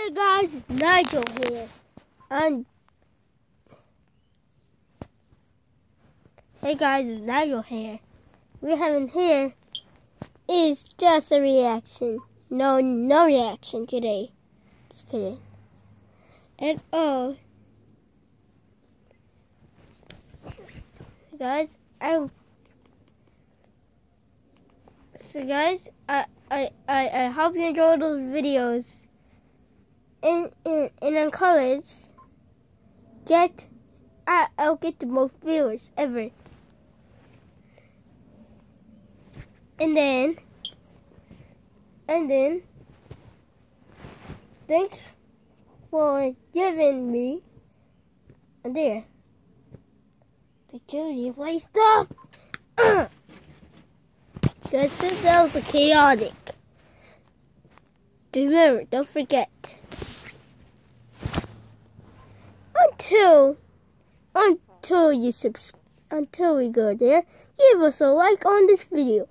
there guys, it's Nigel here. And Hey guys, it's Nigel here. We're having here is just a reaction. No no reaction today. Just kidding. And oh guys, I so guys, I I I, I hope you enjoy those videos in in in college get I I'll get the most viewers ever. And then and then thanks for giving me and there the Judy play stop Just that was chaotic. Remember, don't forget. Until until you subscribe until we go there give us a like on this video